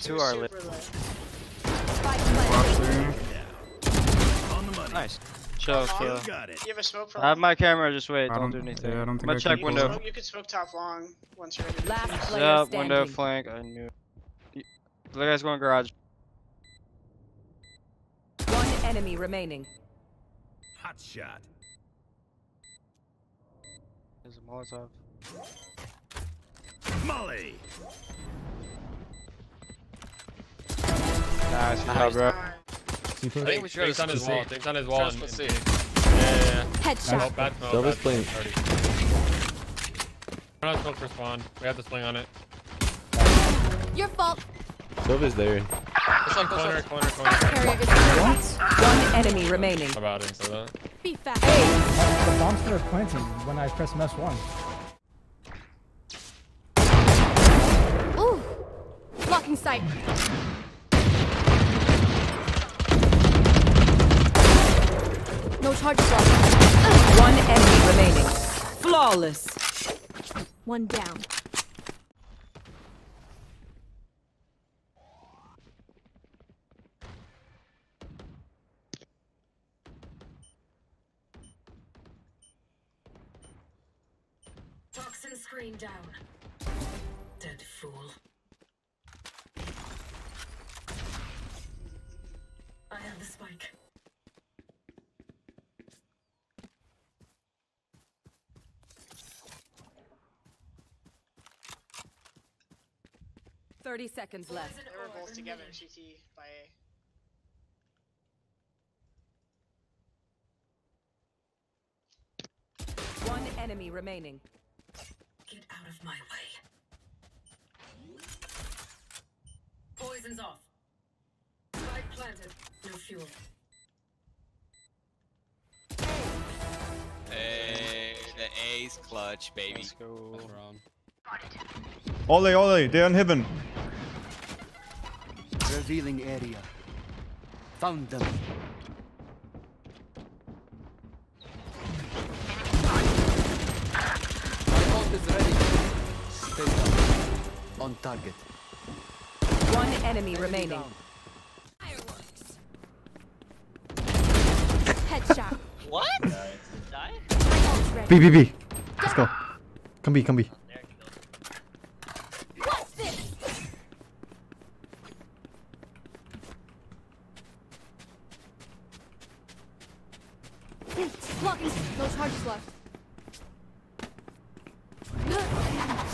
Two are lit. super lit. Spike planted. On the money. Nice. Chill, Long. chill. You got it. You have a smoke for I have my camera, just wait, I don't, don't- do anything. yeah, I don't think I'm gonna I check window. can smoke- You can smoke top long once you're ready. to Last choose. player Yep, window flank, I knew. Y- The guy's going garage. One enemy remaining. Hot shot. There's a Molotov. Molly. Nice, good job, bro. I think we should Things on his wall. Things on his wall. Just and- let's and- see. Yeah, yeah, yeah. Oh, Headshot. bad smoke. Silver's bad playing. smoke, already. We're not smoke for spawn. We have to swing on it. Your fault. Silver's there. This one, Corner, corner, corner. Carrier One enemy remaining. About it, so that. Be fast. The bomb started planting when I pressed mess one. Ooh. Blocking sight. No charges left. One enemy remaining. Flawless. One down. Toxin screen down. Dead fool. I have the spike. Thirty seconds left. They were both together, CT by A. One enemy remaining. Get out of my way. Poison's off. Spike planted. No fuel. Hey, the A's clutch, baby. Let's go. Ole, Ole, they're in heaven. Revealing area. Found them. My ult is ready. Stay down. On target. One enemy remaining. Headshot. What? B, B, B. Let's go. Come B, come B. What's this? Blocking. No charges left.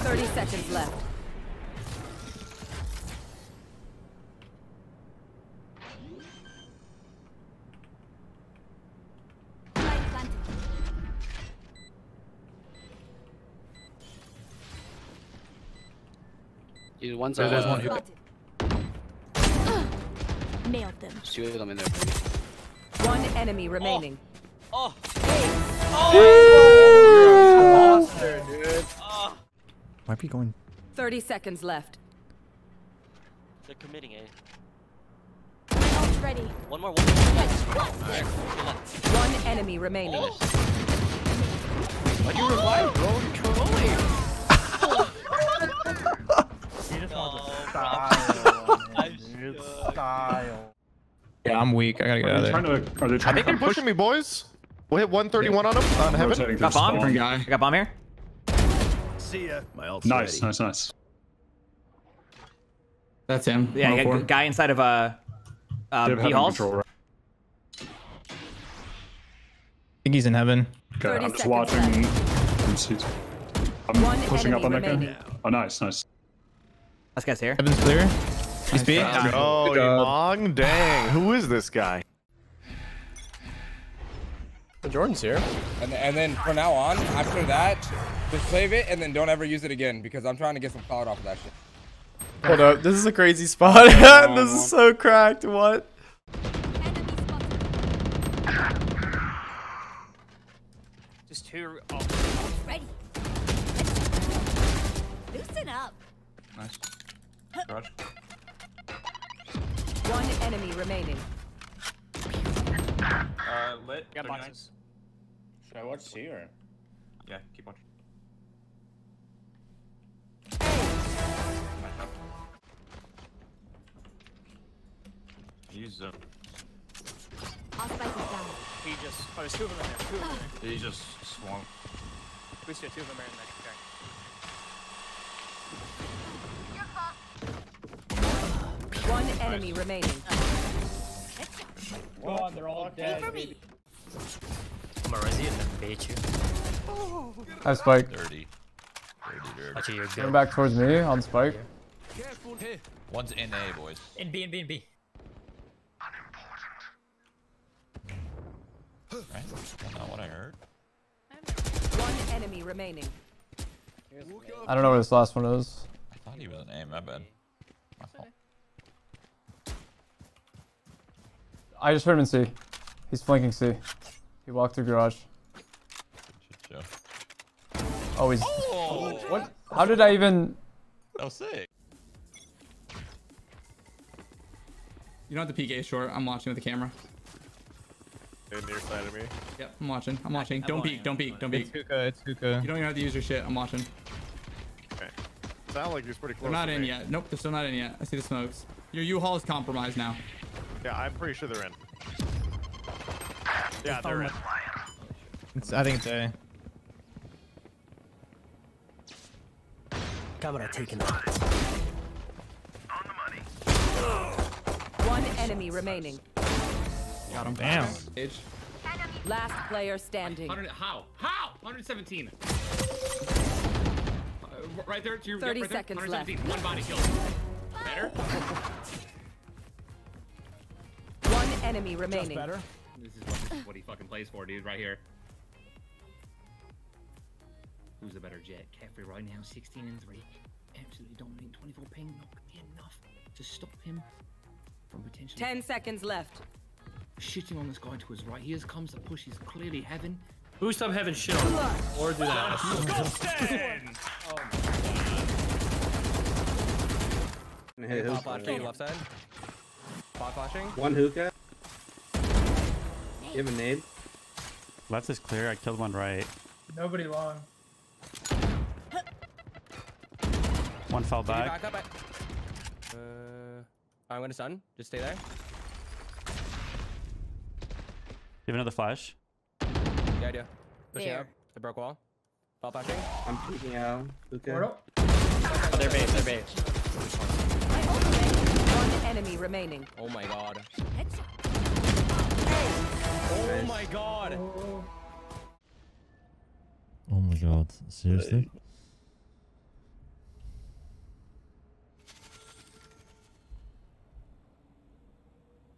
Thirty seconds left. Dude, one's There's uh, one here. Nailed them. Two of them in there. One enemy remaining. Oh, Oh! Monster, dude. oh. Might be going. Thirty seconds left. They're committing eh? it. Ult ready. One more, one more. One enemy remaining. Oh. Why'd you revive, bro? You're trolling. He just wants No, to style, dude. Style. Yeah, I'm weak. I gotta get out of there. Trying to, are they I trying think to they're push? pushing me, boys. We'll hit 131 on them on heaven. Rotating Got through bomb? spawn. I got bomb here. See ya. My ult's Nice, ready. nice, nice. That's him. Yeah, you got guy inside of uh, uh They have B halls. control, right? I think he's in heaven. Okay, I'm just watching. from I'm One pushing up on enemy that guy. remaining. Oh, nice, nice. This guy's here. Heaven's clear. He's B. Oh, Emongg, dang. Who is this guy? Jordan's here. And, and then from now on, after that, just save it and then don't ever use it again because I'm trying to get some cloud off of that shit. Hold up, this is a crazy spot. this is so cracked. What? Just two. Oh. Ready. Loosen up. Nice. One enemy remaining. Lit. Got 39. boxes. Should I watch C or? Yeah, keep watching. He's uh, I'll spike it down. He just. Oh, there's two of them in there. Two of them in there. he just swung. We see two of them are in there. One enemy remaining. Oh, they're all dead. baby. I'm a Resi and then bait you. I have spike. Dirty. Dirty, dirty. Actually, you're Coming back towards me on spike. One's in A, boys. In B, in B, in B. Right? That's not what I heard. One enemy remaining. I don't know where this last one is. I thought he was in A, my bad. My fault. I just heard him in C. He's flanking C. He walked through garage. Shit. Oh, he's. Oh! What? How did I even? That was sick. You don't have to peek A short. I'm watching with the camera. In near side of me. Yep, I'm watching. I'm watching. Don't peek. Don't peek. Don't peek. Hookah, it's hookah. You don't even have to use your shit. I'm watching. Okay. Sound like he's pretty close. They're not to in me. yet. Nope, they're still not in yet. I see the smokes. Your U-Haul is compromised now. Yeah, I'm pretty sure they're in. Yeah, they're in. It's, I think it's A. Camera taken out. One enemy remaining. Got him. Damn. Last player standing. 100, how? How? 117. Uh, right there to your 30 right there. seconds 117. One body kill. Better? One enemy remaining. This is what, this is what he fucking plays for, dude, right here. Who's the better Jett? Kephrii right now, 16 and 3. Absolutely dominating 24 ping. Not gonna be enough to stop him from potentially Ten seconds left. shitting on this guy to his right. Here comes the push he's clearly having. Who up having shit on? Or do that. Hey, Pop flashing left side. Pop flashing. One hookah. You have a nade? Left is clear. I killed one right. Nobody long. One fell Did back. back up? Uh, I'm gonna stun. Just stay there. You have another flash. Yeah, I do. Pushing There. out. The broke wall. Pop flashing. I'm peeking out. Hookah. Portal. Oh, they're bait. They're bait. One enemy remaining. Oh my god. Headshot. Oh my god. Oh my god, seriously?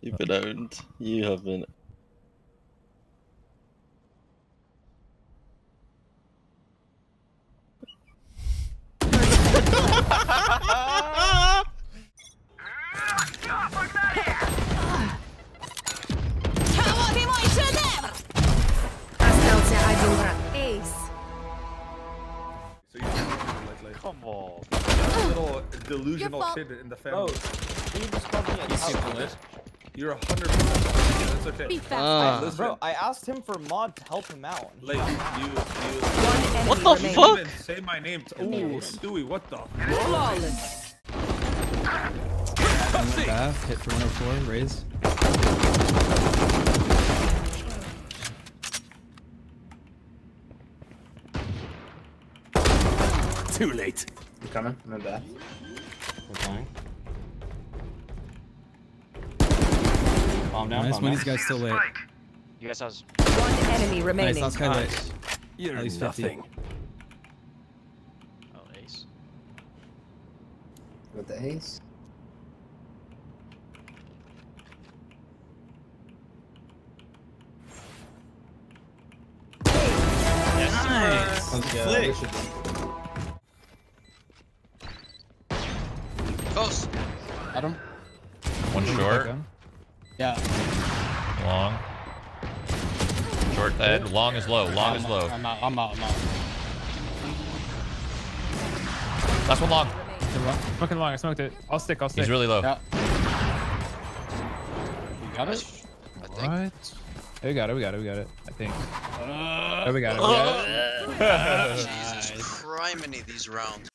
You've been owned. You have been. Ace. So like, like, Come on. A little delusional kid in the family. Oh, he just called me a coward. Eh? You're a hundred percent. That's okay. Be fast. Uh, bro, I asked him for mod to help him out. Like you, you, you. What the remains. fuck? Say my name. Ooh, Stewie, what the? Flawless. Bath, hit for oh another floor, raise. Too late. You coming? I'm in bath. We're flying. Calm Nice, one of these guys still lit. You guys have. One enemy Nice, remaining. last guy lit. You're At least 50. Oh, ace. With the ace. Nice. Let's go. Flick. Yeah. Long. Short head. Long is low. Long is low. I'm out. I'm out. I'm out. Last one long. Smoking long, I smoked it. I'll stick, I'll stick. He's really low. Yeah. You got it? What? We got it, we got it, we got it. I think. Uh, Oh, we got it, we got it. Jesus criminy these rounds.